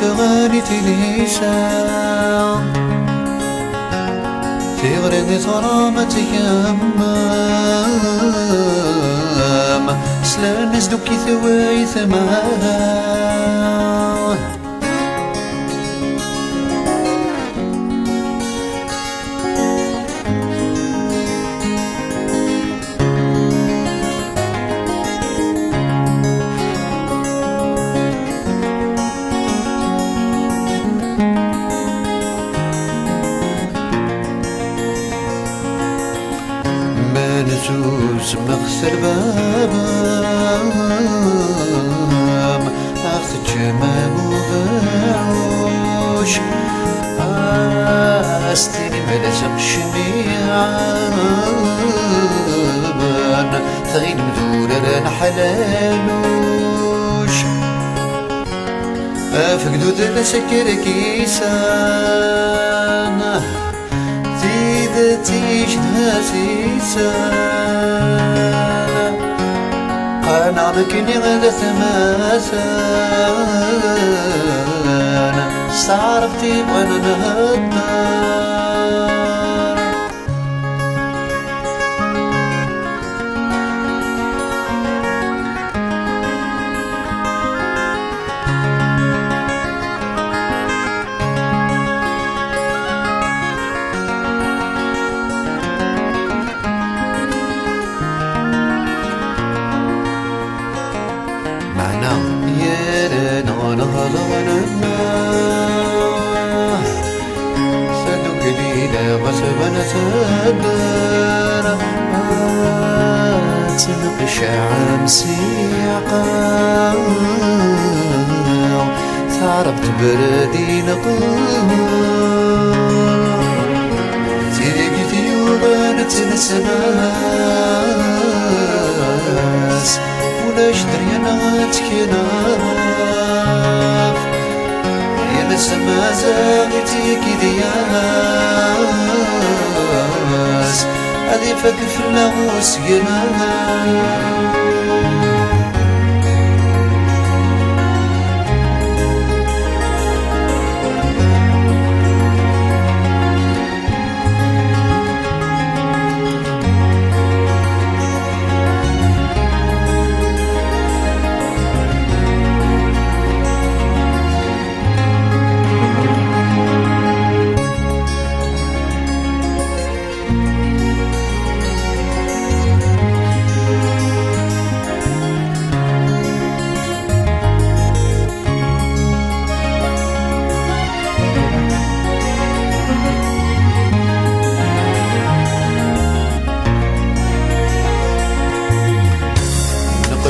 فغاني تليسان في غرق ظلامة يمام سلان نزدوكي ثواي ثمان نجوز مغسل بابام أخذ جمام وغاوش أستني ملزق شميعان ثغين مدورة حلالوش أفقدو ذا سكر كيسان. تيدتيش تهاسيسان قانا مكني غدا ثماسان يرنا ونهضنا صدق قليلة غصبنا تدار تنقش عمسيقا تعرف تبردي نقول تيجي في يوم تنسناس ولاش درينا تكناف يا نسمى زاغتي كدياس هذي فك في النغوس نقلد